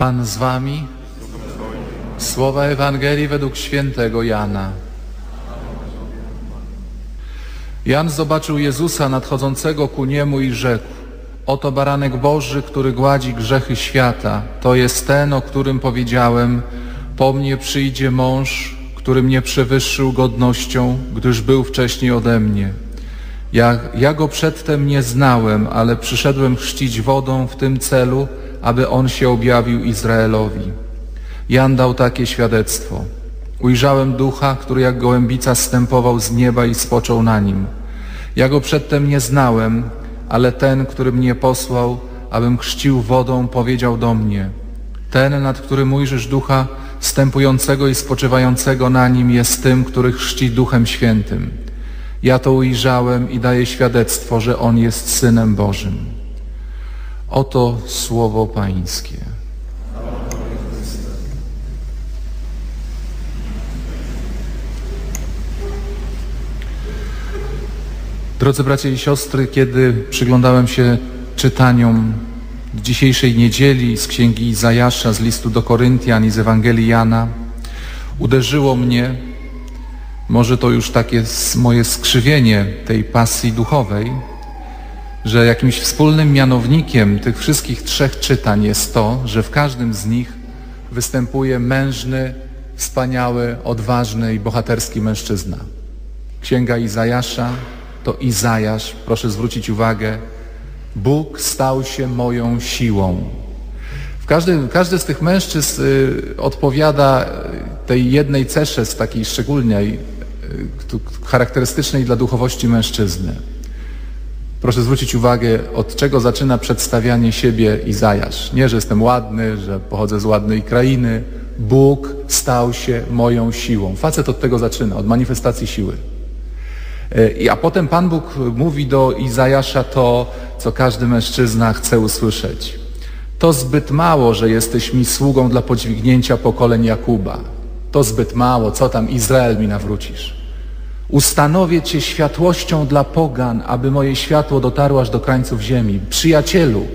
Pan z wami. Słowa Ewangelii według świętego Jana. Jan zobaczył Jezusa nadchodzącego ku niemu i rzekł Oto baranek Boży, który gładzi grzechy świata. To jest ten, o którym powiedziałem Po mnie przyjdzie mąż, który mnie przewyższył godnością, gdyż był wcześniej ode mnie. Ja, ja go przedtem nie znałem, ale przyszedłem chrzcić wodą w tym celu, aby on się objawił Izraelowi. Jan dał takie świadectwo. Ujrzałem ducha, który jak gołębica stępował z nieba i spoczął na nim. Ja go przedtem nie znałem, ale ten, który mnie posłał, abym chrzcił wodą, powiedział do mnie. Ten, nad którym ujrzysz ducha stępującego i spoczywającego na nim, jest tym, który chrzci duchem świętym. Ja to ujrzałem i daję świadectwo, że on jest synem Bożym. Oto słowo Pańskie. Drodzy bracia i siostry, kiedy przyglądałem się czytaniom dzisiejszej niedzieli z księgi Izajasza, z listu do Koryntian i z Ewangelii Jana, uderzyło mnie, może to już takie moje skrzywienie tej pasji duchowej, że jakimś wspólnym mianownikiem tych wszystkich trzech czytań jest to, że w każdym z nich występuje mężny, wspaniały, odważny i bohaterski mężczyzna. Księga Izajasza to Izajasz, proszę zwrócić uwagę, Bóg stał się moją siłą. W każdy, każdy z tych mężczyzn y, odpowiada tej jednej cesze z takiej szczególnej, y, charakterystycznej dla duchowości mężczyzny. Proszę zwrócić uwagę, od czego zaczyna przedstawianie siebie Izajasz. Nie, że jestem ładny, że pochodzę z ładnej krainy. Bóg stał się moją siłą. Facet od tego zaczyna, od manifestacji siły. A potem Pan Bóg mówi do Izajasza to, co każdy mężczyzna chce usłyszeć. To zbyt mało, że jesteś mi sługą dla podźwignięcia pokoleń Jakuba. To zbyt mało, co tam Izrael mi nawrócisz. Ustanowię Cię światłością dla pogan, aby moje światło dotarło aż do krańców ziemi. Przyjacielu,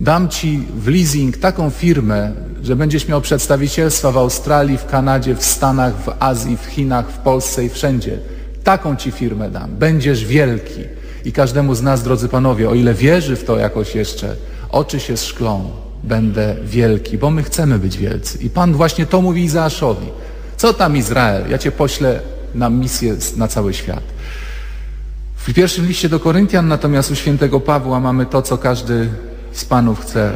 dam Ci w leasing taką firmę, że będziesz miał przedstawicielstwa w Australii, w Kanadzie, w Stanach, w Azji, w Chinach, w Polsce i wszędzie. Taką Ci firmę dam. Będziesz wielki. I każdemu z nas, drodzy panowie, o ile wierzy w to jakoś jeszcze, oczy się szklą. Będę wielki, bo my chcemy być wielcy. I Pan właśnie to mówi Izaaszowi. Co tam Izrael? Ja Cię poślę na misję na cały świat. W pierwszym liście do Koryntian natomiast u świętego Pawła mamy to, co każdy z Panów chce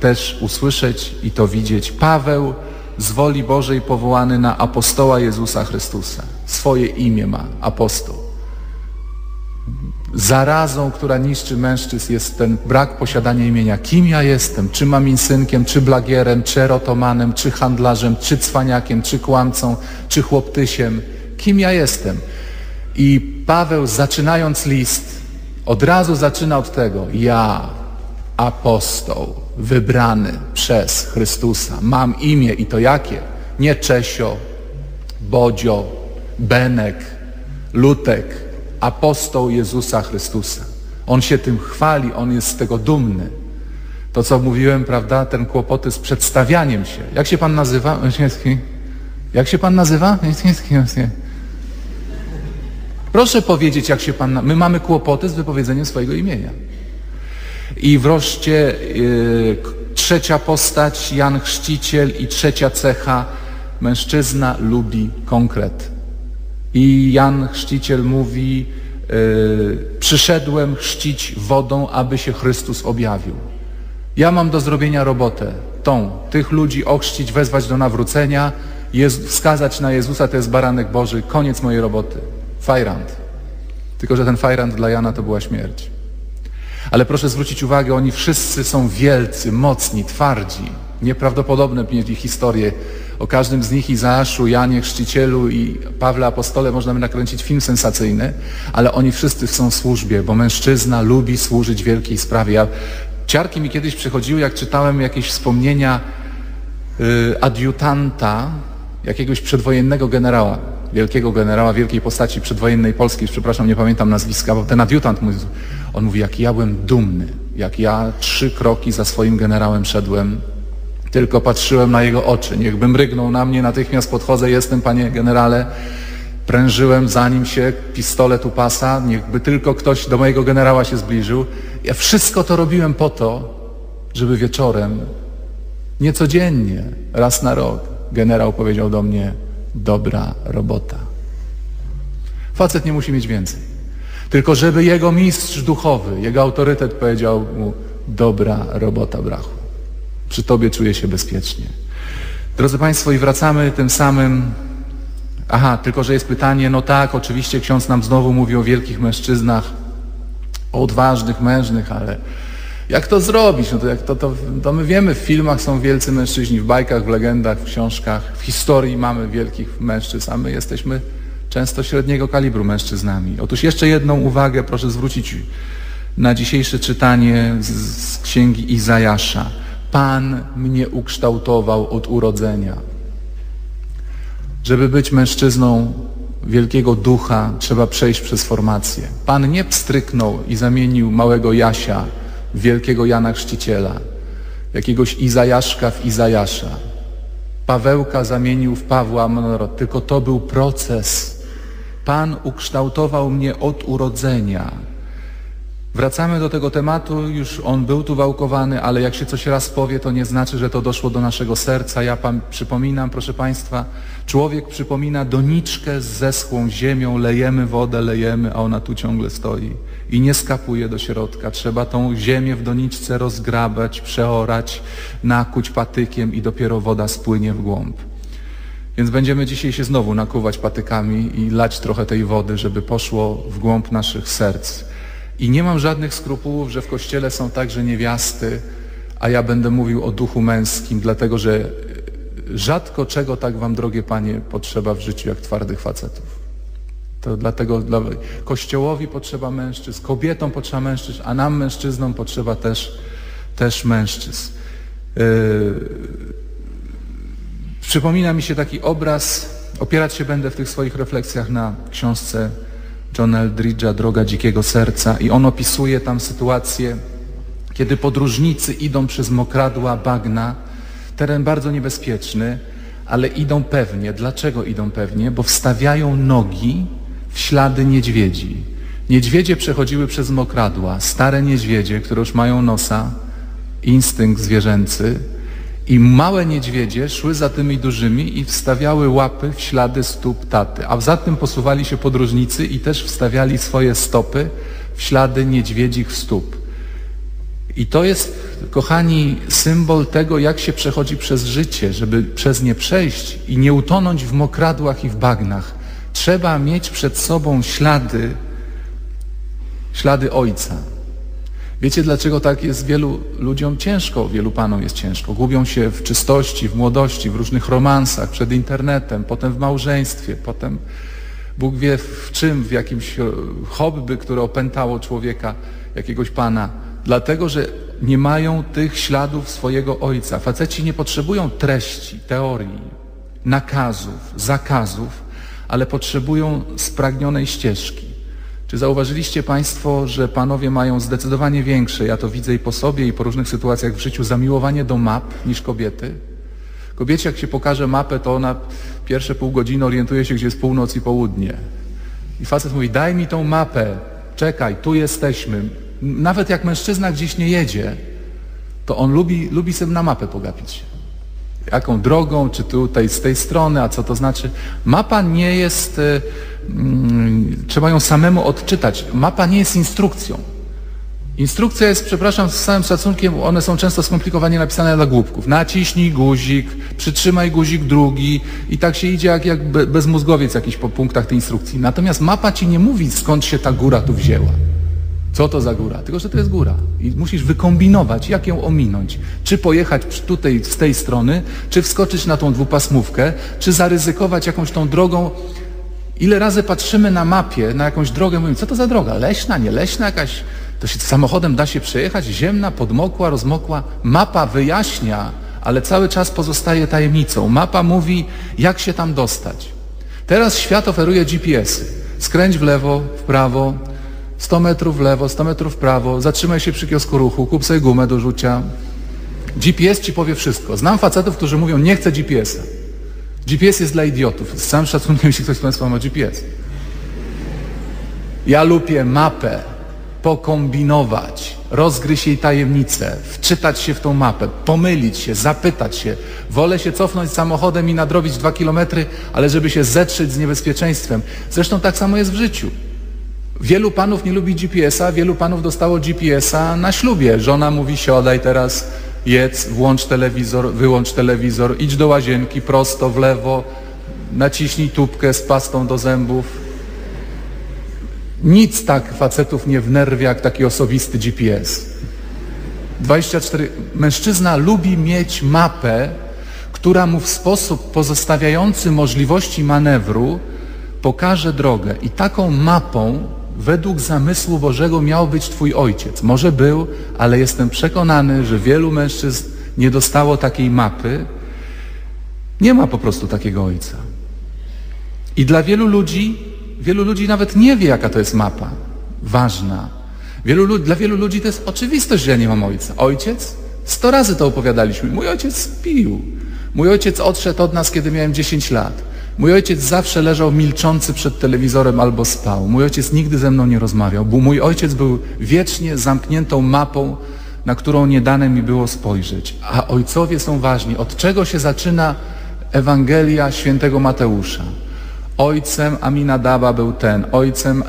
też usłyszeć i to widzieć. Paweł z woli Bożej powołany na apostoła Jezusa Chrystusa. Swoje imię ma, apostoł. Zarazą, która niszczy mężczyzn jest ten brak posiadania imienia. Kim ja jestem? Czy maminsynkiem, czy blagierem, czy erotomanem, czy handlarzem, czy cwaniakiem, czy kłamcą, czy chłoptysiem? Kim ja jestem? I Paweł zaczynając list od razu zaczyna od tego. Ja, apostoł, wybrany przez Chrystusa. Mam imię i to jakie? Nie Czesio, Bodzio, Benek, Lutek, apostoł Jezusa Chrystusa. On się tym chwali, on jest z tego dumny. To, co mówiłem, prawda, ten kłopoty z przedstawianiem się. Jak się Pan nazywa? Jak się Pan nazywa? Proszę powiedzieć, jak się Pan... My mamy kłopoty z wypowiedzeniem swojego imienia. I wreszcie yy, trzecia postać, Jan Chrzciciel i trzecia cecha, mężczyzna lubi konkret. I Jan Chrzciciel mówi, yy, przyszedłem chrzcić wodą, aby się Chrystus objawił. Ja mam do zrobienia robotę, tą, tych ludzi ochrzcić, wezwać do nawrócenia, Jezu, wskazać na Jezusa, to jest baranek Boży, koniec mojej roboty. Fajrant. Tylko, że ten fajrant dla Jana to była śmierć. Ale proszę zwrócić uwagę, oni wszyscy są wielcy, mocni, twardzi. Nieprawdopodobne mieli historie. O każdym z nich, Izaaszu, Janie Chrzcicielu i Pawle Apostole można by nakręcić film sensacyjny, ale oni wszyscy są w służbie, bo mężczyzna lubi służyć wielkiej sprawie. Ja, ciarki mi kiedyś przychodziły, jak czytałem jakieś wspomnienia y, adiutanta jakiegoś przedwojennego generała, wielkiego generała, wielkiej postaci przedwojennej Polski, przepraszam, nie pamiętam nazwiska, bo ten adiutant mówi, on mówi, jak ja byłem dumny, jak ja trzy kroki za swoim generałem szedłem, Tylko patrzyłem na jego oczy. Niechby mrygnął na mnie, natychmiast podchodzę, jestem panie generale. Prężyłem za nim się, pistolet u pasa, niechby tylko ktoś do mojego generała się zbliżył. Ja wszystko to robiłem po to, żeby wieczorem, niecodziennie, raz na rok, generał powiedział do mnie, dobra robota. Facet nie musi mieć więcej. Tylko żeby jego mistrz duchowy, jego autorytet powiedział mu, dobra robota, brachu. Przy Tobie czuję się bezpiecznie. Drodzy Państwo, i wracamy tym samym. Aha, tylko że jest pytanie, no tak, oczywiście ksiądz nam znowu mówi o wielkich mężczyznach, o odważnych, mężnych, ale jak to zrobić? No to, jak to, to, to my wiemy, w filmach są wielcy mężczyźni, w bajkach, w legendach, w książkach, w historii mamy wielkich mężczyzn, a my jesteśmy często średniego kalibru mężczyznami. Otóż jeszcze jedną uwagę proszę zwrócić na dzisiejsze czytanie z, z księgi Izajasza. Pan mnie ukształtował od urodzenia. Żeby być mężczyzną wielkiego ducha, trzeba przejść przez formację. Pan nie pstryknął i zamienił małego Jasia wielkiego Jana Chrzciciela, jakiegoś Izajaszka w Izajasza. Pawełka zamienił w Pawła Monoro, tylko to był proces. Pan ukształtował mnie od urodzenia. Wracamy do tego tematu, już on był tu wałkowany, ale jak się coś raz powie, to nie znaczy, że to doszło do naszego serca. Ja przypominam, proszę Państwa, człowiek przypomina doniczkę z zeschłą ziemią, lejemy wodę, lejemy, a ona tu ciągle stoi i nie skapuje do środka. Trzeba tą ziemię w doniczce rozgrabać, przeorać, nakuć patykiem i dopiero woda spłynie w głąb. Więc będziemy dzisiaj się znowu nakuwać patykami i lać trochę tej wody, żeby poszło w głąb naszych serc. I nie mam żadnych skrupułów, że w kościele są także niewiasty, a ja będę mówił o duchu męskim, dlatego że rzadko czego tak wam, drogie panie, potrzeba w życiu jak twardych facetów. To dlatego dla Kościołowi potrzeba mężczyzn, kobietom potrzeba mężczyzn, a nam mężczyznom potrzeba też, też mężczyzn. Yy... Przypomina mi się taki obraz, opierać się będę w tych swoich refleksjach na książce Johna Eldridge'a Droga Dzikiego Serca i on opisuje tam sytuację, kiedy podróżnicy idą przez mokradła bagna, teren bardzo niebezpieczny, ale idą pewnie. Dlaczego idą pewnie? Bo wstawiają nogi w ślady niedźwiedzi. Niedźwiedzie przechodziły przez mokradła, stare niedźwiedzie, które już mają nosa, instynkt zwierzęcy, i małe niedźwiedzie szły za tymi dużymi i wstawiały łapy w ślady stóp taty. A za tym posuwali się podróżnicy i też wstawiali swoje stopy w ślady niedźwiedzich stóp. I to jest, kochani, symbol tego, jak się przechodzi przez życie, żeby przez nie przejść i nie utonąć w mokradłach i w bagnach. Trzeba mieć przed sobą ślady, ślady Ojca. Wiecie, dlaczego tak jest wielu ludziom ciężko, wielu panom jest ciężko? Gubią się w czystości, w młodości, w różnych romansach, przed internetem, potem w małżeństwie, potem Bóg wie w czym, w jakimś hobby, które opętało człowieka, jakiegoś pana. Dlatego, że nie mają tych śladów swojego ojca. Faceci nie potrzebują treści, teorii, nakazów, zakazów, ale potrzebują spragnionej ścieżki. Czy zauważyliście Państwo, że panowie mają zdecydowanie większe, ja to widzę i po sobie, i po różnych sytuacjach w życiu, zamiłowanie do map niż kobiety? Kobiecie jak się pokaże mapę, to ona pierwsze pół godziny orientuje się, gdzie jest północ i południe. I facet mówi, daj mi tą mapę, czekaj, tu jesteśmy. Nawet jak mężczyzna gdzieś nie jedzie, to on lubi, lubi sobie na mapę pogapić się. Jaką drogą, czy tutaj z tej strony, a co to znaczy? Mapa nie jest y, trzeba ją samemu odczytać. Mapa nie jest instrukcją. Instrukcja jest, przepraszam, z całym szacunkiem, one są często skomplikowanie napisane dla głupków. Naciśnij guzik, przytrzymaj guzik drugi i tak się idzie jak, jak bezmózgowiec jakiś po punktach tej instrukcji. Natomiast mapa ci nie mówi, skąd się ta góra tu wzięła. Co to za góra? Tylko, że to jest góra. I musisz wykombinować, jak ją ominąć. Czy pojechać tutaj z tej strony, czy wskoczyć na tą dwupasmówkę, czy zaryzykować jakąś tą drogą Ile razy patrzymy na mapie, na jakąś drogę, mówimy, co to za droga? Leśna, nie leśna jakaś? To się samochodem da się przejechać? Ziemna, podmokła, rozmokła? Mapa wyjaśnia, ale cały czas pozostaje tajemnicą. Mapa mówi, jak się tam dostać. Teraz świat oferuje GPS-y. Skręć w lewo, w prawo, 100 metrów w lewo, 100 metrów w prawo, zatrzymaj się przy kiosku ruchu, kup sobie gumę do rzucia, GPS ci powie wszystko. Znam facetów, którzy mówią, nie chcę GPS-a. GPS jest dla idiotów. Z całym szacunkiem, jeśli ktoś z Państwa ma GPS. Ja lubię mapę, pokombinować, rozgryźć jej tajemnicę, wczytać się w tą mapę, pomylić się, zapytać się. Wolę się cofnąć samochodem i nadrobić dwa kilometry, ale żeby się zetrzeć z niebezpieczeństwem. Zresztą tak samo jest w życiu. Wielu panów nie lubi GPS-a, wielu panów dostało GPS-a na ślubie. Żona mówi siadaj teraz, jedz, włącz telewizor, wyłącz telewizor, idź do łazienki prosto, w lewo, naciśnij tubkę z pastą do zębów. Nic tak facetów nie wnerwia jak taki osobisty GPS. 24. Mężczyzna lubi mieć mapę, która mu w sposób pozostawiający możliwości manewru pokaże drogę. I taką mapą według zamysłu Bożego miał być Twój ojciec. Może był, ale jestem przekonany, że wielu mężczyzn nie dostało takiej mapy. Nie ma po prostu takiego ojca. I dla wielu ludzi, wielu ludzi nawet nie wie, jaka to jest mapa. Ważna. Wielu, dla wielu ludzi to jest oczywistość, że ja nie mam ojca. Ojciec? Sto razy to opowiadaliśmy. Mój ojciec pił. Mój ojciec odszedł od nas, kiedy miałem 10 lat. Mój ojciec zawsze leżał milczący przed telewizorem albo spał. Mój ojciec nigdy ze mną nie rozmawiał, bo mój ojciec był wiecznie zamkniętą mapą, na którą nie dane mi było spojrzeć. A ojcowie są ważni. Od czego się zaczyna Ewangelia świętego Mateusza? Ojcem Aminadaba był ten, ojcem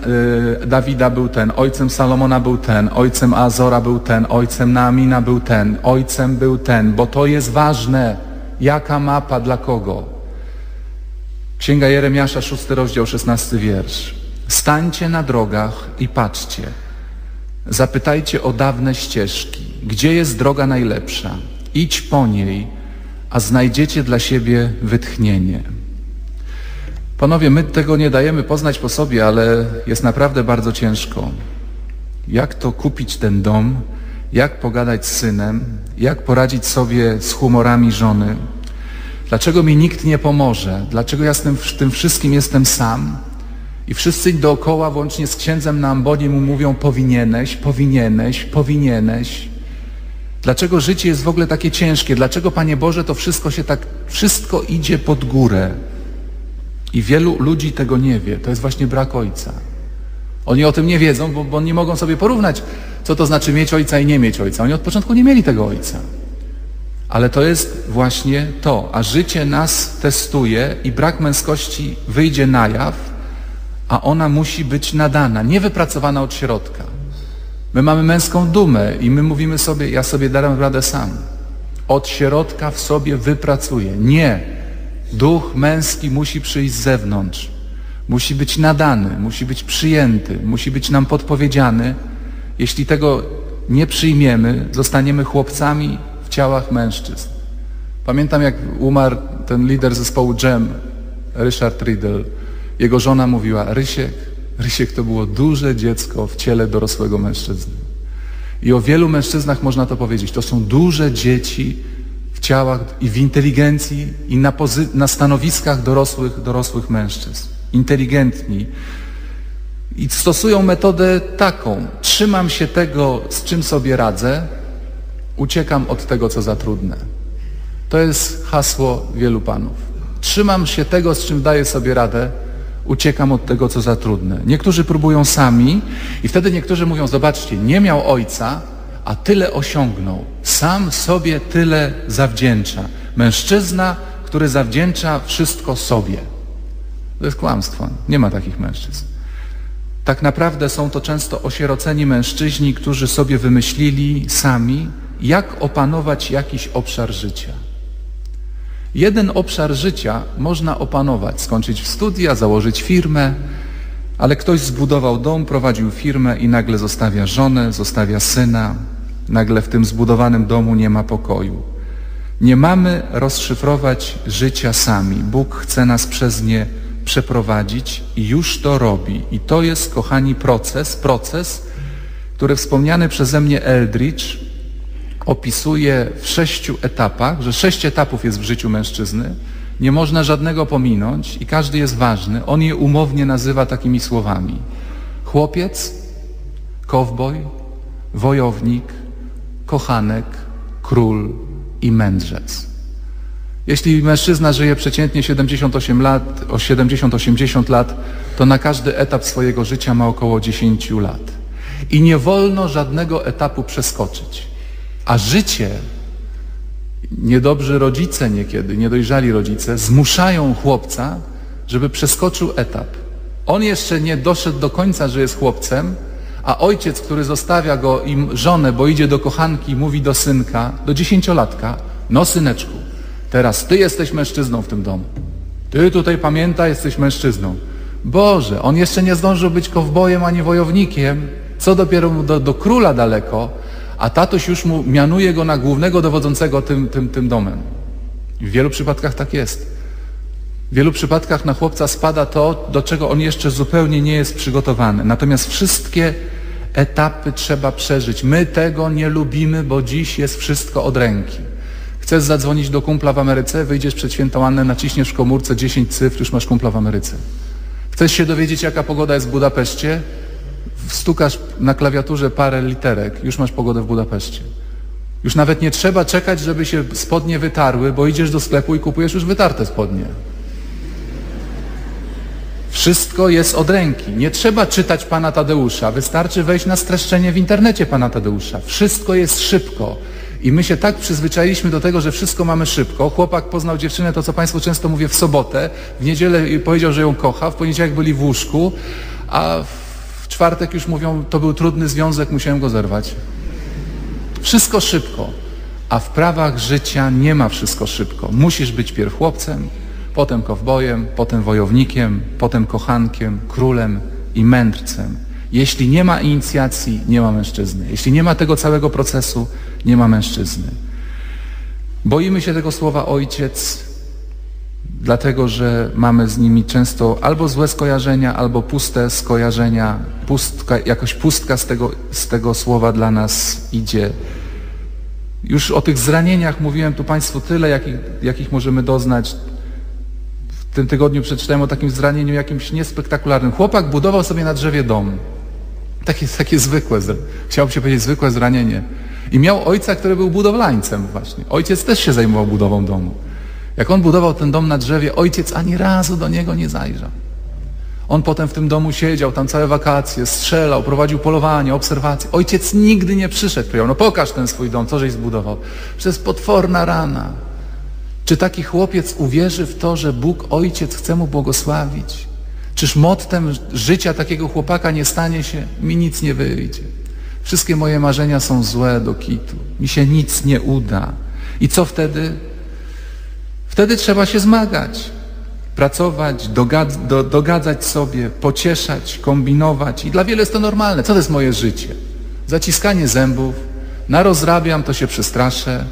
y, Dawida był ten, ojcem Salomona był ten, ojcem Azora był ten, ojcem Naamina był ten, ojcem był ten, bo to jest ważne. Jaka mapa dla kogo? Księga Jeremiasza, szósty rozdział, szesnasty wiersz. Stańcie na drogach i patrzcie. Zapytajcie o dawne ścieżki. Gdzie jest droga najlepsza? Idź po niej, a znajdziecie dla siebie wytchnienie. Panowie, my tego nie dajemy poznać po sobie, ale jest naprawdę bardzo ciężko. Jak to kupić ten dom? Jak pogadać z synem? Jak poradzić sobie z humorami żony? Dlaczego mi nikt nie pomoże? Dlaczego ja z tym, tym wszystkim jestem sam? I wszyscy dookoła, włącznie z księdzem na ambonie, mu mówią powinieneś, powinieneś, powinieneś. Dlaczego życie jest w ogóle takie ciężkie? Dlaczego, Panie Boże, to wszystko się tak, wszystko idzie pod górę? I wielu ludzi tego nie wie. To jest właśnie brak ojca. Oni o tym nie wiedzą, bo, bo nie mogą sobie porównać, co to znaczy mieć ojca i nie mieć ojca. Oni od początku nie mieli tego ojca. Ale to jest właśnie to, a życie nas testuje i brak męskości wyjdzie na jaw, a ona musi być nadana, nie wypracowana od środka. My mamy męską dumę i my mówimy sobie, ja sobie dam radę sam. Od środka w sobie wypracuję. Nie. Duch męski musi przyjść z zewnątrz. Musi być nadany, musi być przyjęty, musi być nam podpowiedziany. Jeśli tego nie przyjmiemy, zostaniemy chłopcami ciałach mężczyzn. Pamiętam jak umarł ten lider zespołu Jam, Richard Riddle. Jego żona mówiła, Rysiek, Rysiek to było duże dziecko w ciele dorosłego mężczyzny. I o wielu mężczyznach można to powiedzieć. To są duże dzieci w ciałach i w inteligencji i na, na stanowiskach dorosłych, dorosłych mężczyzn. Inteligentni. I stosują metodę taką. Trzymam się tego, z czym sobie radzę, Uciekam od tego, co za trudne. To jest hasło wielu panów. Trzymam się tego, z czym daję sobie radę, uciekam od tego, co za trudne. Niektórzy próbują sami i wtedy niektórzy mówią, zobaczcie, nie miał ojca, a tyle osiągnął. Sam sobie tyle zawdzięcza. Mężczyzna, który zawdzięcza wszystko sobie. To jest kłamstwo. Nie ma takich mężczyzn. Tak naprawdę są to często osieroceni mężczyźni, którzy sobie wymyślili sami, jak opanować jakiś obszar życia. Jeden obszar życia można opanować, skończyć w studia, założyć firmę, ale ktoś zbudował dom, prowadził firmę i nagle zostawia żonę, zostawia syna, nagle w tym zbudowanym domu nie ma pokoju. Nie mamy rozszyfrować życia sami. Bóg chce nas przez nie przeprowadzić i już to robi. I to jest, kochani, proces, proces, który wspomniany przeze mnie Eldridge opisuje w sześciu etapach, że sześć etapów jest w życiu mężczyzny, nie można żadnego pominąć i każdy jest ważny. On je umownie nazywa takimi słowami. Chłopiec, kowboj, wojownik, kochanek, król, i mędrzec. Jeśli mężczyzna żyje przeciętnie 78 lat, o 70-80 lat, to na każdy etap swojego życia ma około 10 lat. I nie wolno żadnego etapu przeskoczyć. A życie, niedobrzy rodzice niekiedy, niedojrzali rodzice, zmuszają chłopca, żeby przeskoczył etap. On jeszcze nie doszedł do końca, że jest chłopcem, a ojciec, który zostawia go i żonę, bo idzie do kochanki, mówi do synka, do dziesięciolatka, no syneczku, teraz ty jesteś mężczyzną w tym domu. Ty tutaj pamiętaj, jesteś mężczyzną. Boże, on jeszcze nie zdążył być kowbojem ani wojownikiem, co dopiero do, do króla daleko, a tatuś już mu mianuje go na głównego dowodzącego tym, tym, tym domem. W wielu przypadkach tak jest. W wielu przypadkach na chłopca spada to, do czego on jeszcze zupełnie nie jest przygotowany. Natomiast wszystkie etapy trzeba przeżyć. My tego nie lubimy, bo dziś jest wszystko od ręki. Chcesz zadzwonić do kumpla w Ameryce, wyjdziesz przed świętą Annę, naciśniesz w komórce 10 cyfr, już masz kumpla w Ameryce. Chcesz się dowiedzieć, jaka pogoda jest w Budapeszcie? Stukasz na klawiaturze parę literek, już masz pogodę w Budapeszcie. Już nawet nie trzeba czekać, żeby się spodnie wytarły, bo idziesz do sklepu i kupujesz już wytarte spodnie. Wszystko jest od ręki. Nie trzeba czytać Pana Tadeusza. Wystarczy wejść na streszczenie w internecie Pana Tadeusza. Wszystko jest szybko. I my się tak przyzwyczailiśmy do tego, że wszystko mamy szybko. Chłopak poznał dziewczynę, to co Państwu często mówię, w sobotę. W niedzielę powiedział, że ją kocha. W poniedziałek byli w łóżku. A w czwartek już mówią, to był trudny związek, musiałem go zerwać. Wszystko szybko. A w prawach życia nie ma wszystko szybko. Musisz być pierw chłopcem, potem kowbojem, potem wojownikiem, potem kochankiem, królem i mędrcem. Jeśli nie ma inicjacji, nie ma mężczyzny. Jeśli nie ma tego całego procesu, nie ma mężczyzny. Boimy się tego słowa ojciec, dlatego że mamy z nimi często albo złe skojarzenia, albo puste skojarzenia, pustka, jakoś pustka z tego, z tego słowa dla nas idzie. Już o tych zranieniach mówiłem tu Państwu tyle, jakich, jakich możemy doznać. W tym tygodniu przeczytałem o takim zranieniu jakimś niespektakularnym. Chłopak budował sobie na drzewie dom. Takie, takie zwykłe, chciałbym się powiedzieć zwykłe zranienie. I miał ojca, który był budowlańcem właśnie. Ojciec też się zajmował budową domu. Jak on budował ten dom na drzewie, ojciec ani razu do niego nie zajrzał. On potem w tym domu siedział, tam całe wakacje, strzelał, prowadził polowanie, obserwacje. Ojciec nigdy nie przyszedł, powiedział, no pokaż ten swój dom, co żeś zbudował. Jest potworna rana. Czy taki chłopiec uwierzy w to, że Bóg Ojciec chce mu błogosławić? Czyż mottem życia takiego chłopaka nie stanie się, mi nic nie wyjdzie. Wszystkie moje marzenia są złe do kitu. Mi się nic nie uda. I co wtedy? Wtedy trzeba się zmagać, pracować, dogad do, dogadzać sobie, pocieszać, kombinować. I dla wielu jest to normalne. Co to jest moje życie? Zaciskanie zębów, narozrabiam, to się przestraszę,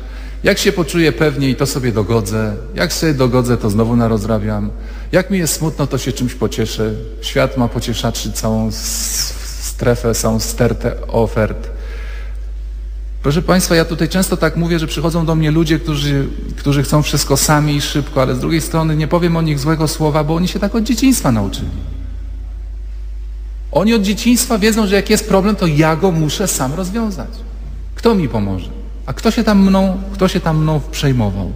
jak się poczuję pewniej, to sobie dogodzę. Jak sobie dogodzę, to znowu narozrabiam. Jak mi jest smutno, to się czymś pocieszę. Świat ma pocieszaczy całą strefę, całą stertę ofert. Proszę Państwa, ja tutaj często tak mówię, że przychodzą do mnie ludzie, którzy, którzy chcą wszystko sami i szybko, ale z drugiej strony nie powiem o nich złego słowa, bo oni się tak od dzieciństwa nauczyli. Oni od dzieciństwa wiedzą, że jak jest problem, to ja go muszę sam rozwiązać. Kto mi pomoże? A kto się tam mną, kto się tam mną przejmował?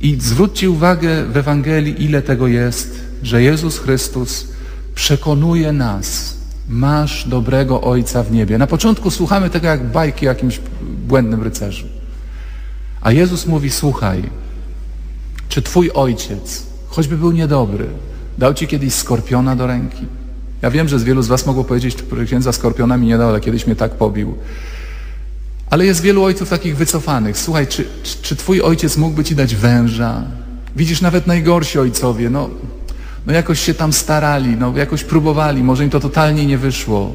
I zwróćcie uwagę w Ewangelii, ile tego jest, że Jezus Chrystus przekonuje nas, masz dobrego Ojca w niebie. Na początku słuchamy tego jak bajki o jakimś błędnym rycerzu. A Jezus mówi, słuchaj, czy Twój Ojciec, choćby był niedobry, dał Ci kiedyś skorpiona do ręki? Ja wiem, że z wielu z Was mogło powiedzieć, że księdza skorpiona mi nie dał, ale kiedyś mnie tak pobił. Ale jest wielu ojców takich wycofanych. Słuchaj, czy, czy, czy twój ojciec mógłby ci dać węża? Widzisz, nawet najgorsi ojcowie, no, no jakoś się tam starali, no jakoś próbowali, może im to totalnie nie wyszło.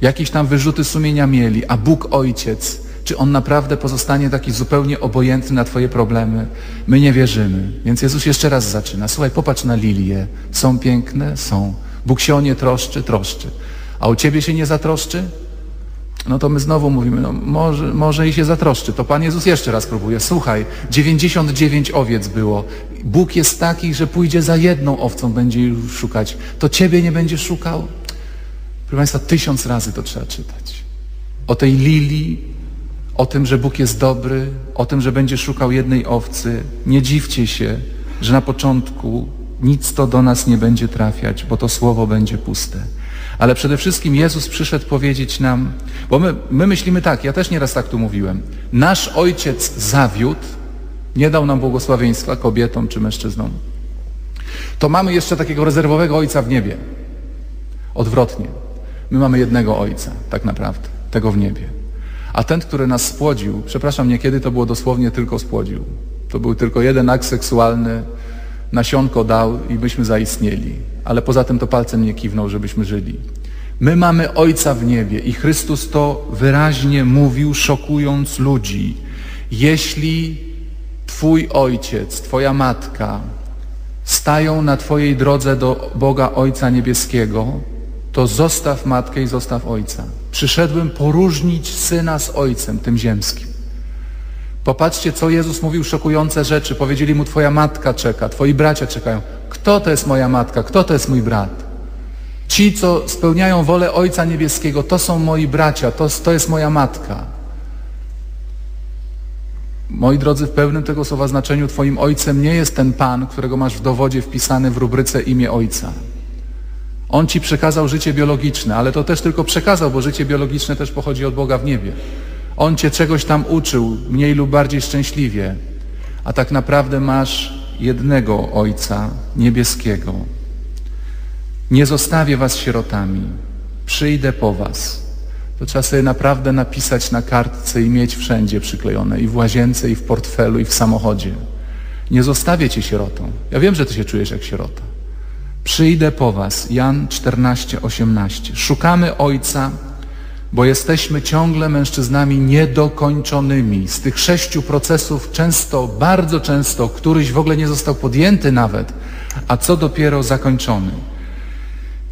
Jakieś tam wyrzuty sumienia mieli, a Bóg Ojciec, czy On naprawdę pozostanie taki zupełnie obojętny na Twoje problemy? My nie wierzymy. Więc Jezus jeszcze raz zaczyna. Słuchaj, popatrz na lilie. Są piękne? Są. Bóg się o nie troszczy? Troszczy. A o Ciebie się nie zatroszczy? no to my znowu mówimy, no może, może i się zatroszczy. To Pan Jezus jeszcze raz próbuje. Słuchaj, 99 owiec było. Bóg jest taki, że pójdzie za jedną owcą, będzie już szukać. To Ciebie nie będzie szukał? Proszę Państwa, tysiąc razy to trzeba czytać. O tej lilii, o tym, że Bóg jest dobry, o tym, że będzie szukał jednej owcy. Nie dziwcie się, że na początku nic to do nas nie będzie trafiać, bo to słowo będzie puste. Ale przede wszystkim Jezus przyszedł powiedzieć nam, bo my, my myślimy tak, ja też nieraz tak tu mówiłem, nasz ojciec zawiódł, nie dał nam błogosławieństwa kobietom czy mężczyznom. To mamy jeszcze takiego rezerwowego ojca w niebie. Odwrotnie. My mamy jednego ojca, tak naprawdę, tego w niebie. A ten, który nas spłodził, przepraszam, niekiedy to było dosłownie tylko spłodził. To był tylko jeden akt seksualny, nasionko dał i byśmy zaistnieli. Ale poza tym to palcem nie kiwnął, żebyśmy żyli. My mamy Ojca w niebie i Chrystus to wyraźnie mówił, szokując ludzi. Jeśli Twój ojciec, Twoja matka stają na Twojej drodze do Boga Ojca Niebieskiego, to zostaw matkę i zostaw ojca. Przyszedłem poróżnić syna z ojcem, tym ziemskim. Popatrzcie, co Jezus mówił, szokujące rzeczy. Powiedzieli mu, twoja matka czeka, twoi bracia czekają. Kto to jest moja matka? Kto to jest mój brat? Ci, co spełniają wolę Ojca Niebieskiego, to są moi bracia, to, to jest moja matka. Moi drodzy, w pełnym tego słowa znaczeniu Twoim ojcem nie jest ten Pan, którego masz w dowodzie wpisany w rubryce imię Ojca. On Ci przekazał życie biologiczne, ale to też tylko przekazał, bo życie biologiczne też pochodzi od Boga w niebie. On Cię czegoś tam uczył, mniej lub bardziej szczęśliwie, a tak naprawdę masz jednego Ojca niebieskiego. Nie zostawię was sierotami, przyjdę po was. To trzeba sobie naprawdę napisać na kartce i mieć wszędzie przyklejone, i w łazience, i w portfelu, i w samochodzie. Nie zostawię cię sierotą. Ja wiem, że ty się czujesz jak sierota. Przyjdę po was. Jan 14, 18. Szukamy Ojca, bo jesteśmy ciągle mężczyznami niedokończonymi. Z tych sześciu procesów często, bardzo często, któryś w ogóle nie został podjęty nawet, a co dopiero zakończony.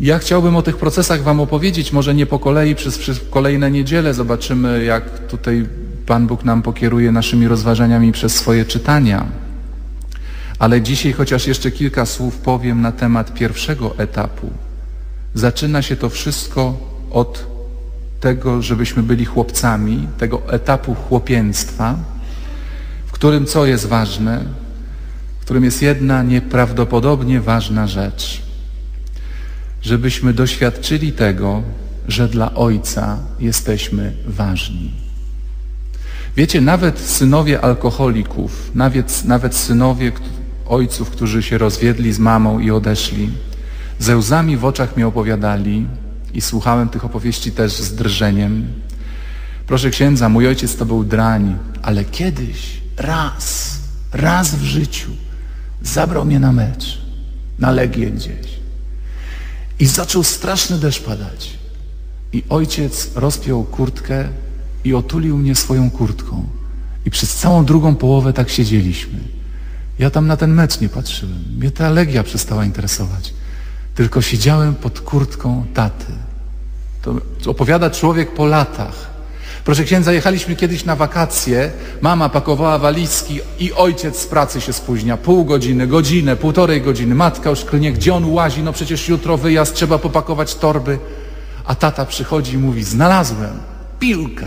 Ja chciałbym o tych procesach Wam opowiedzieć, może nie po kolei, przez, przez kolejne niedziele. Zobaczymy, jak tutaj Pan Bóg nam pokieruje naszymi rozważaniami przez swoje czytania. Ale dzisiaj chociaż jeszcze kilka słów powiem na temat pierwszego etapu. Zaczyna się to wszystko od tego, żebyśmy byli chłopcami, tego etapu chłopięctwa, w którym co jest ważne, w którym jest jedna nieprawdopodobnie ważna rzecz. Żebyśmy doświadczyli tego, że dla Ojca jesteśmy ważni. Wiecie, nawet synowie alkoholików, nawet, nawet synowie ojców, którzy się rozwiedli z mamą i odeszli, ze łzami w oczach mi opowiadali, i słuchałem tych opowieści też z drżeniem. Proszę księdza, mój ojciec to był drań, ale kiedyś, raz, raz w życiu zabrał mnie na mecz, na Legię gdzieś. I zaczął straszny deszcz padać. I ojciec rozpiął kurtkę i otulił mnie swoją kurtką. I przez całą drugą połowę tak siedzieliśmy. Ja tam na ten mecz nie patrzyłem. Mnie ta Legia przestała interesować. Tylko siedziałem pod kurtką taty. To opowiada człowiek po latach. Proszę księdza, jechaliśmy kiedyś na wakacje, mama pakowała walizki i ojciec z pracy się spóźnia. Pół godziny, godzinę, półtorej godziny. Matka już klnie, gdzie on łazi? No przecież jutro wyjazd, trzeba popakować torby. A tata przychodzi i mówi, znalazłem piłkę.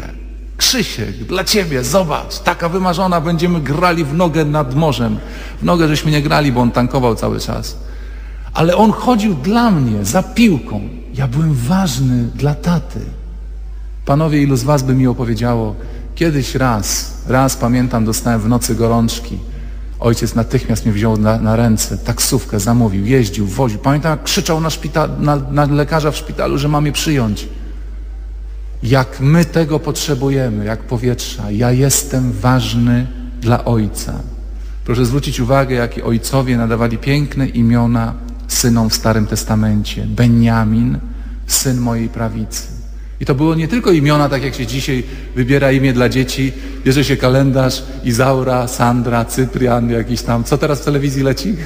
Krzysiek, dla ciebie, zobacz, taka wymarzona, będziemy grali w nogę nad morzem. W nogę żeśmy nie grali, bo on tankował cały czas. Ale on chodził dla mnie, za piłką. Ja byłem ważny dla taty. Panowie, ilu z was by mi opowiedziało, kiedyś raz, raz pamiętam, dostałem w nocy gorączki. Ojciec natychmiast mnie wziął na, na ręce, taksówkę zamówił, jeździł, woził. Pamiętam, jak krzyczał na, na, na lekarza w szpitalu, że mam je przyjąć. Jak my tego potrzebujemy, jak powietrza. Ja jestem ważny dla Ojca. Proszę zwrócić uwagę, jakie ojcowie nadawali piękne imiona synom w Starym Testamencie. Benjamin, syn mojej prawicy. I to było nie tylko imiona, tak jak się dzisiaj wybiera imię dla dzieci, bierze się kalendarz, Izaura, Sandra, Cyprian, jakiś tam. Co teraz w telewizji leci?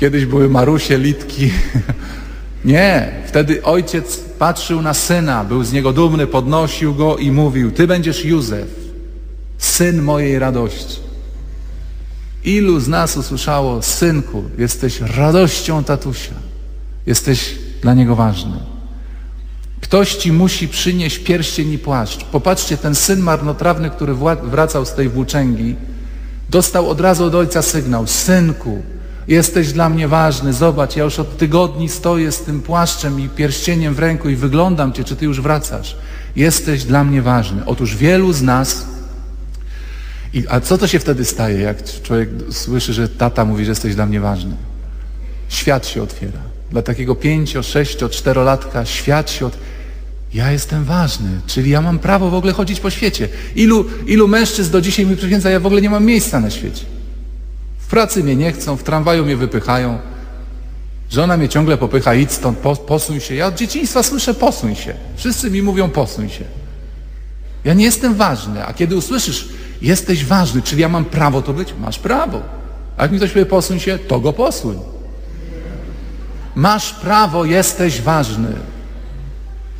Kiedyś były Marusie, Litki. Nie, wtedy ojciec patrzył na syna, był z niego dumny, podnosił go i mówił, ty będziesz Józef, syn mojej radości. Ilu z nas usłyszało, synku, jesteś radością tatusia, jesteś dla niego ważny. Ktoś ci musi przynieść pierścień i płaszcz. Popatrzcie, ten syn marnotrawny, który wracał z tej włóczęgi, dostał od razu od ojca sygnał. Synku, jesteś dla mnie ważny, zobacz, ja już od tygodni stoję z tym płaszczem i pierścieniem w ręku i wyglądam cię, czy ty już wracasz. Jesteś dla mnie ważny. Otóż wielu z nas i, a co to się wtedy staje, jak człowiek słyszy, że tata mówi, że jesteś dla mnie ważny? Świat się otwiera. Dla takiego pięcio, sześcio, czterolatka świat się otwiera. Ja jestem ważny, czyli ja mam prawo w ogóle chodzić po świecie. Ilu, ilu mężczyzn do dzisiaj mi przychęca, ja w ogóle nie mam miejsca na świecie. W pracy mnie nie chcą, w tramwaju mnie wypychają. Żona mnie ciągle popycha, idź stąd, posuń się. Ja od dzieciństwa słyszę posuń się. Wszyscy mi mówią posuń się. Ja nie jestem ważny, a kiedy usłyszysz jesteś ważny, czyli ja mam prawo to być, masz prawo. A jak mi ktoś powie posuń się, to go posuń. Masz prawo, jesteś ważny.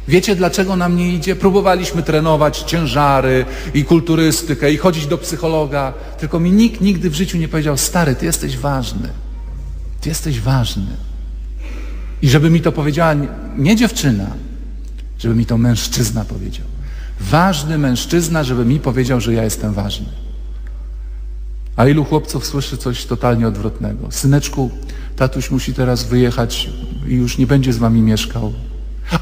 Wiecie dlaczego nam nie idzie? Próbowaliśmy trenować ciężary i kulturystykę i chodzić do psychologa, tylko mi nikt nigdy w życiu nie powiedział, stary, ty jesteś ważny. Ty jesteś ważny. I żeby mi to powiedziała nie dziewczyna, żeby mi to mężczyzna powiedział. Ważny mężczyzna, żeby mi powiedział, że ja jestem ważny. A ilu chłopców słyszy coś totalnie odwrotnego? Syneczku, tatuś musi teraz wyjechać i już nie będzie z wami mieszkał.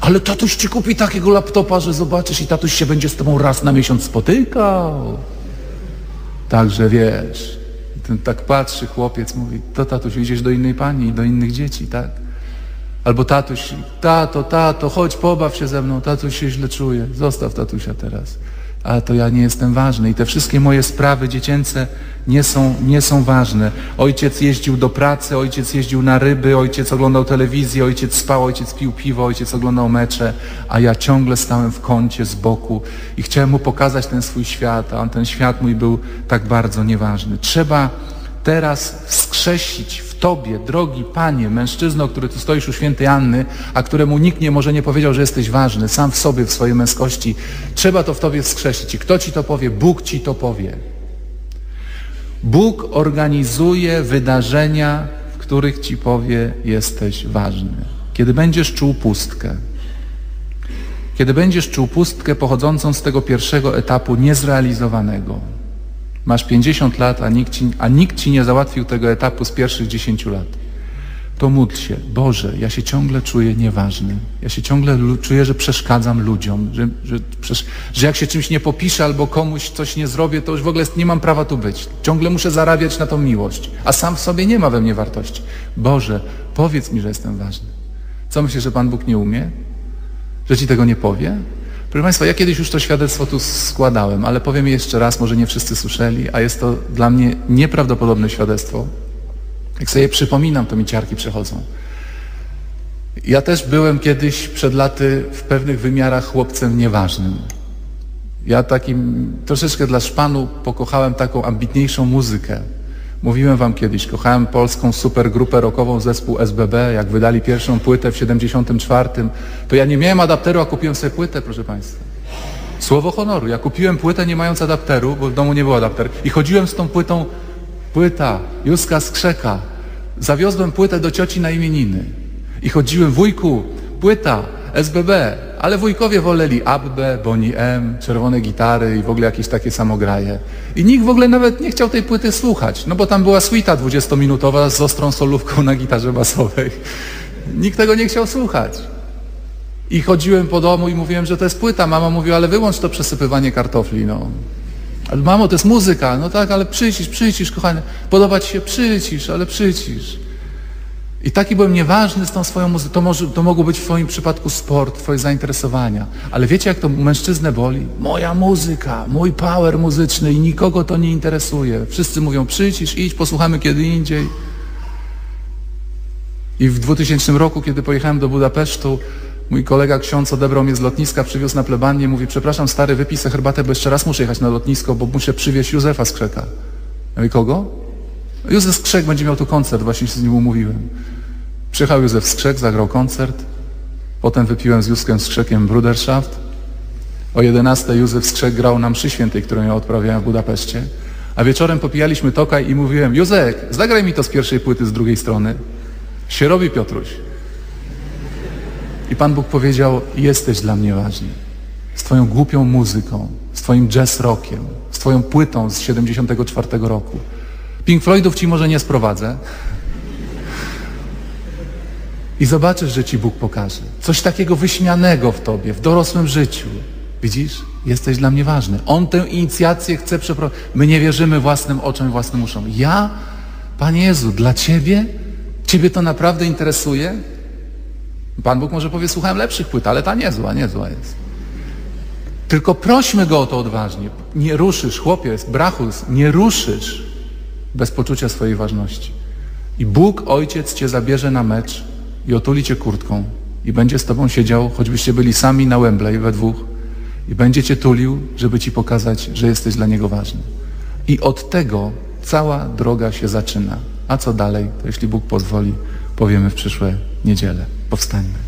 Ale tatuś ci kupi takiego laptopa, że zobaczysz i tatuś się będzie z tobą raz na miesiąc spotykał. Także wiesz, ten tak patrzy chłopiec, mówi, to tatuś idziesz do innej pani i do innych dzieci, tak? Albo tatuś, tato, tato, chodź pobaw się ze mną, tatuś się źle czuje, zostaw tatusia teraz. A to ja nie jestem ważny i te wszystkie moje sprawy dziecięce nie są, nie są ważne. Ojciec jeździł do pracy, ojciec jeździł na ryby, ojciec oglądał telewizję, ojciec spał, ojciec pił piwo, ojciec oglądał mecze, a ja ciągle stałem w kącie z boku i chciałem mu pokazać ten swój świat, a ten świat mój był tak bardzo nieważny. Trzeba teraz wskrzesić w Tobie, drogi Panie, mężczyzno, który tu stoisz u świętej Anny, a któremu nikt nie może nie powiedział, że jesteś ważny, sam w sobie, w swojej męskości. Trzeba to w Tobie wskrzesić. I kto Ci to powie? Bóg Ci to powie. Bóg organizuje wydarzenia, w których Ci powie, jesteś ważny. Kiedy będziesz czuł pustkę, kiedy będziesz czuł pustkę pochodzącą z tego pierwszego etapu niezrealizowanego, Masz 50 lat, a nikt, ci, a nikt ci nie załatwił tego etapu z pierwszych 10 lat. To módl się, Boże, ja się ciągle czuję nieważny. Ja się ciągle czuję, że przeszkadzam ludziom, że, że, że jak się czymś nie popiszę albo komuś coś nie zrobię, to już w ogóle nie mam prawa tu być. Ciągle muszę zarabiać na tą miłość, a sam w sobie nie ma we mnie wartości. Boże, powiedz mi, że jestem ważny. Co myślisz, że Pan Bóg nie umie? Że Ci tego nie powie? Proszę Państwa, ja kiedyś już to świadectwo tu składałem, ale powiem jeszcze raz, może nie wszyscy słyszeli, a jest to dla mnie nieprawdopodobne świadectwo. Jak sobie przypominam, to mi ciarki przechodzą. Ja też byłem kiedyś przed laty w pewnych wymiarach chłopcem nieważnym. Ja takim troszeczkę dla szpanu pokochałem taką ambitniejszą muzykę. Mówiłem wam kiedyś, kochałem polską supergrupę rockową zespół SBB, jak wydali pierwszą płytę w 74, to ja nie miałem adapteru, a kupiłem sobie płytę, proszę Państwa. Słowo honoru. Ja kupiłem płytę nie mając adapteru, bo w domu nie było adapteru. I chodziłem z tą płytą, płyta, Józka Skrzeka. Zawiozłem płytę do cioci na imieniny. I chodziłem, wujku, płyta, SBB, ale wujkowie woleli Abbę, Bonnie M, czerwone gitary i w ogóle jakieś takie samograje. I nikt w ogóle nawet nie chciał tej płyty słuchać, no bo tam była suita 20-minutowa z ostrą solówką na gitarze basowej. Nikt tego nie chciał słuchać. I chodziłem po domu i mówiłem, że to jest płyta. Mama mówiła, ale wyłącz to przesypywanie kartofli, no. Ale mamo, to jest muzyka. No tak, ale przycisz, przycisz, kochany. Podoba ci się? Przycisz, ale przycisz. I taki byłem nieważny z tą swoją muzyką. To, może, to mogło być w Twoim przypadku sport, Twoje zainteresowania. Ale wiecie, jak to mężczyznę boli? Moja muzyka, mój power muzyczny i nikogo to nie interesuje. Wszyscy mówią, przycisz, idź, posłuchamy kiedy indziej. I w 2000 roku, kiedy pojechałem do Budapesztu, mój kolega ksiądz odebrał mnie z lotniska, przywiózł na plebanię, mówi, przepraszam stary, wypij herbatę, bo jeszcze raz muszę jechać na lotnisko, bo muszę przywieźć Józefa Skrzeka. Ja mówię, kogo? Józef Skrzek będzie miał tu koncert, właśnie się z nim umówiłem. Przyjechał Józef Skrzek, zagrał koncert. Potem wypiłem z Józefem Skrzekiem Bruderschaft. O 11 Józef Skrzek grał nam przy świętej, którą ja odprawiałem w Budapeszcie. A wieczorem popijaliśmy tokaj i mówiłem, Józek, zagraj mi to z pierwszej płyty z drugiej strony. Się robi Piotruś. I Pan Bóg powiedział, jesteś dla mnie ważny. Z Twoją głupią muzyką, z Twoim jazz rockiem, z Twoją płytą z 74 roku. Pink Floydów Ci może nie sprowadzę. I zobaczysz, że Ci Bóg pokaże. Coś takiego wyśmianego w Tobie, w dorosłym życiu. Widzisz? Jesteś dla mnie ważny. On tę inicjację chce przeprowadzić. My nie wierzymy własnym oczom i własnym uszom. Ja, Panie Jezu, dla Ciebie? Ciebie to naprawdę interesuje? Pan Bóg może powie, słuchałem lepszych płyt, ale ta niezła, niezła jest. Tylko prośmy Go o to odważnie. Nie ruszysz, chłopie, brachus, nie ruszysz bez poczucia swojej ważności. I Bóg, Ojciec Cię zabierze na mecz i otuli Cię kurtką i będzie z Tobą siedział, choćbyście byli sami na Wembley we dwóch i będzie Cię tulił, żeby Ci pokazać, że jesteś dla Niego ważny. I od tego cała droga się zaczyna. A co dalej, to jeśli Bóg pozwoli, powiemy w przyszłe niedzielę. Powstańmy.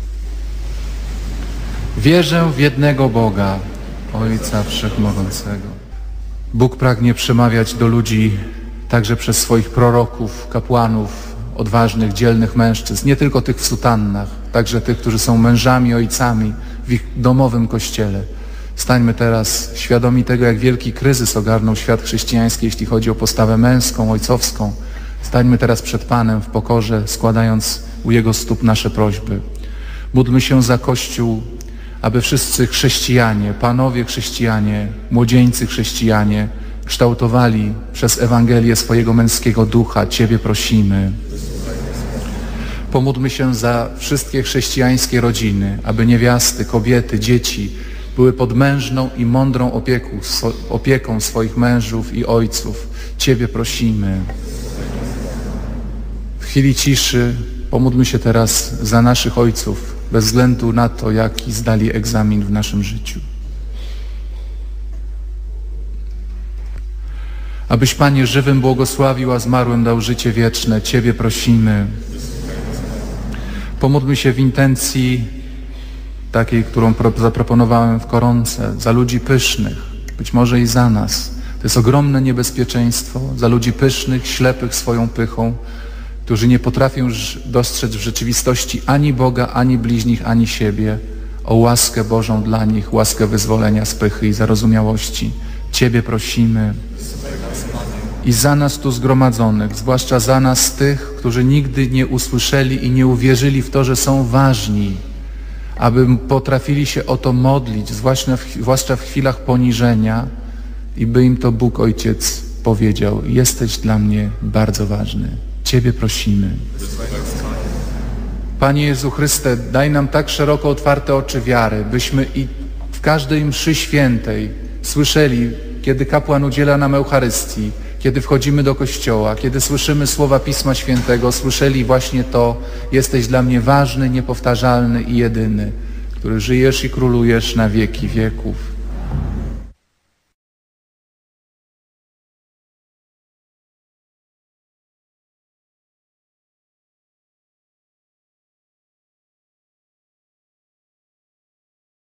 Wierzę w jednego Boga, Ojca Wszechmogącego. Bóg pragnie przemawiać do ludzi także przez swoich proroków, kapłanów, odważnych, dzielnych mężczyzn, nie tylko tych w sutannach, także tych, którzy są mężami, ojcami w ich domowym kościele. Stańmy teraz świadomi tego, jak wielki kryzys ogarnął świat chrześcijański, jeśli chodzi o postawę męską, ojcowską. Stańmy teraz przed Panem w pokorze, składając u Jego stóp nasze prośby. Módlmy się za Kościół, aby wszyscy chrześcijanie, panowie chrześcijanie, młodzieńcy chrześcijanie kształtowali przez Ewangelię swojego męskiego ducha. Ciebie prosimy. Pomódlmy się za wszystkie chrześcijańskie rodziny, aby niewiasty, kobiety, dzieci były pod mężną i mądrą opieką, opieką swoich mężów i ojców. Ciebie prosimy. W chwili ciszy pomódlmy się teraz za naszych ojców, bez względu na to, jaki zdali egzamin w naszym życiu. Abyś Panie żywym błogosławił, a zmarłym dał życie wieczne. Ciebie prosimy. Pomódlmy się w intencji takiej, którą zaproponowałem w koronce, za ludzi pysznych, być może i za nas. To jest ogromne niebezpieczeństwo za ludzi pysznych, ślepych swoją pychą, którzy nie potrafią dostrzec w rzeczywistości ani Boga, ani bliźnich, ani siebie, o łaskę Bożą dla nich, łaskę wyzwolenia z pychy i zarozumiałości. Ciebie prosimy i za nas tu zgromadzonych, zwłaszcza za nas tych, którzy nigdy nie usłyszeli i nie uwierzyli w to, że są ważni, aby potrafili się o to modlić, zwłaszcza w, zwłaszcza w chwilach poniżenia i by im to Bóg Ojciec powiedział, jesteś dla mnie bardzo ważny. Ciebie prosimy. Panie Jezu Chryste, daj nam tak szeroko otwarte oczy wiary, byśmy i w każdej mszy świętej słyszeli, kiedy kapłan udziela nam Eucharystii, kiedy wchodzimy do Kościoła, kiedy słyszymy słowa Pisma Świętego, słyszeli właśnie to, jesteś dla mnie ważny, niepowtarzalny i jedyny, który żyjesz i królujesz na wieki wieków.